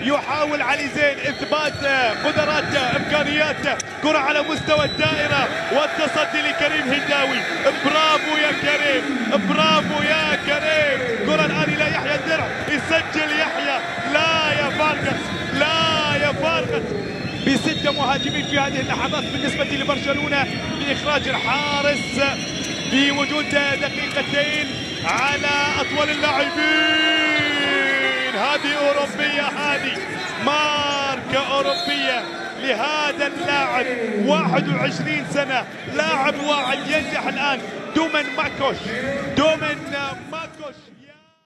يحاول علي زين إثبات قدراته امكانياته كرة على مستوى الدائرة والتصدي لكريم هنداوي. برافو يا كريم برافو يا كريم. كرة الآن إلى يحيى الدرع يسجل يحيى. لا يا فارغس لا يا فارغس بستة مهاجمين في هذه اللحظات بالنسبة لبرشلونة لإخراج الحارس في وجود دقيقتين على أطول اللاعبين. هذه أوروبية هذه ماركة أوروبية لهذا اللاعب. 21 سنة لاعب واعد ينجح الآن. دومن ماكوش دومن ماكوش.